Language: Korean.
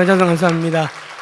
귀한 찬송 감사합니다.